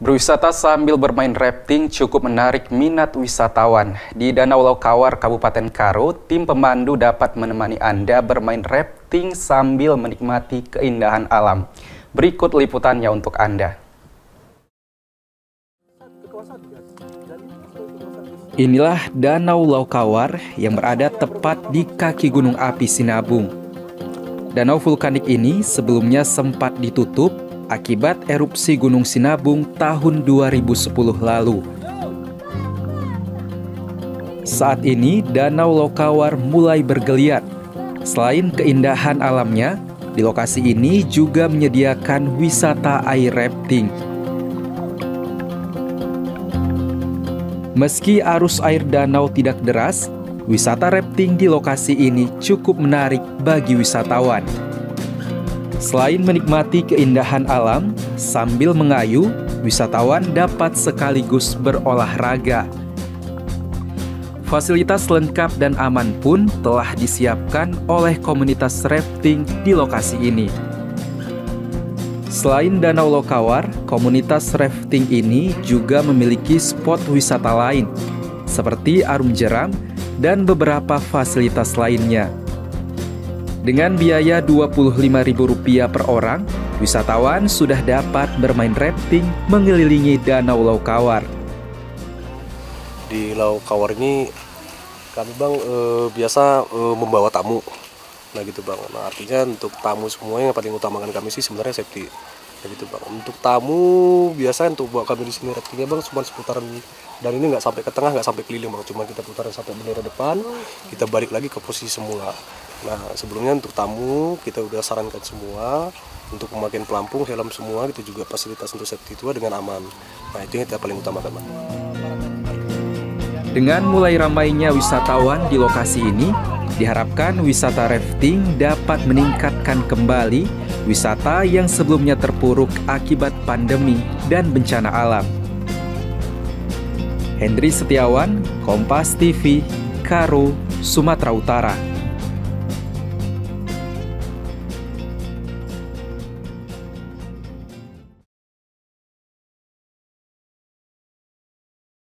Berwisata sambil bermain rafting cukup menarik minat wisatawan. Di Danau Laukawar, Kabupaten Karo, tim pemandu dapat menemani Anda bermain rafting sambil menikmati keindahan alam. Berikut liputannya untuk Anda. Inilah Danau Laukawar yang berada tepat di kaki Gunung Api Sinabung. Danau vulkanik ini sebelumnya sempat ditutup akibat erupsi Gunung Sinabung tahun 2010 lalu. Saat ini, Danau Lokawar mulai bergeliat. Selain keindahan alamnya, di lokasi ini juga menyediakan wisata air rafting. Meski arus air danau tidak deras, wisata rafting di lokasi ini cukup menarik bagi wisatawan. Selain menikmati keindahan alam, sambil mengayu, wisatawan dapat sekaligus berolahraga. Fasilitas lengkap dan aman pun telah disiapkan oleh komunitas rafting di lokasi ini. Selain Danau Lokawar, komunitas rafting ini juga memiliki spot wisata lain, seperti Arum Jeram dan beberapa fasilitas lainnya. Dengan biaya Rp25.000 per orang, wisatawan sudah dapat bermain rafting mengelilingi Danau Laukawar. Di Laukawar ini kami bang e, biasa e, membawa tamu, nah gitu bang. Nah artinya untuk tamu semua yang paling utamakan kami sih sebenarnya safety. Gitu bang. Untuk tamu biasa untuk bawa kami di sini raftingnya bang cuma seputaran dan ini nggak sampai ke tengah nggak sampai keliling bang, cuma kita putaran sampai bendera depan, kita balik lagi ke posisi semula. Nah sebelumnya untuk tamu kita udah sarankan semua untuk pemakaian pelampung, helm semua itu juga fasilitas untuk safety itu dengan aman. Nah itu yang kita paling utamakan. Dengan mulai ramainya wisatawan di lokasi ini, diharapkan wisata rafting dapat meningkatkan kembali wisata yang sebelumnya terpuruk akibat pandemi dan bencana alam. Hendri Setiawan, Kompas TV, Karo, Sumatera Utara.